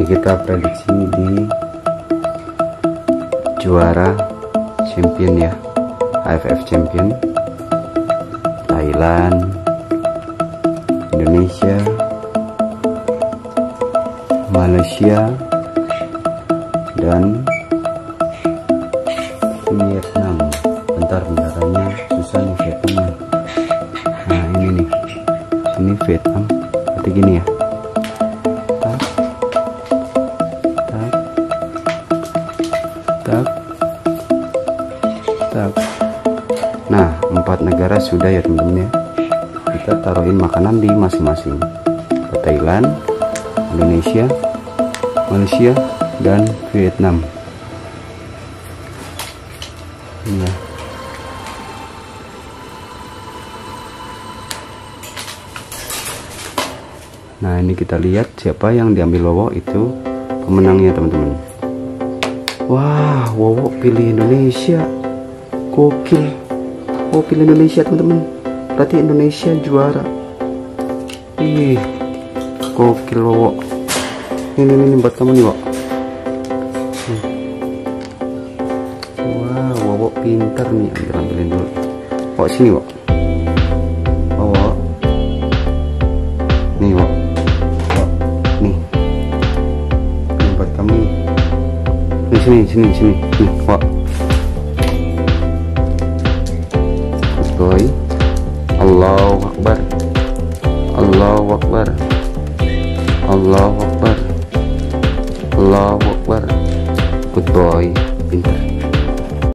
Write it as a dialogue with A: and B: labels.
A: ini kita prediksi di juara champion ya AFF champion. Thailand Indonesia Malaysia dan Vietnam. Bentar bentaranya susah nih Vietnam. Nah ini nih. Ini Vietnam. Berarti gini ya nah empat negara sudah ya teman-teman ya. Kita taruhin makanan di masing-masing. Thailand Indonesia Malaysia dan Vietnam. Nah. Nah ini kita lihat siapa yang diambil Wowo itu pemenangnya teman-teman. Wah Wowo pilih Indonesia, gokil. Wowo pilih Indonesia teman-teman. Berarti Indonesia juara. Ih, gokil Wowo. Ini, ini, ini buat kamu nih. Wah, Wowo pintar nih. Ambil ambilin dulu. Wowo sini Wowo. Wowo. Nih Wowo. Nih. Ini buat kamu nih. Nih sini, sini, sini. Nih, Boy. Allahu Akbar. Allahu Akbar. Allahu Akbar. Allahu Akbar. Good boy. Pintar.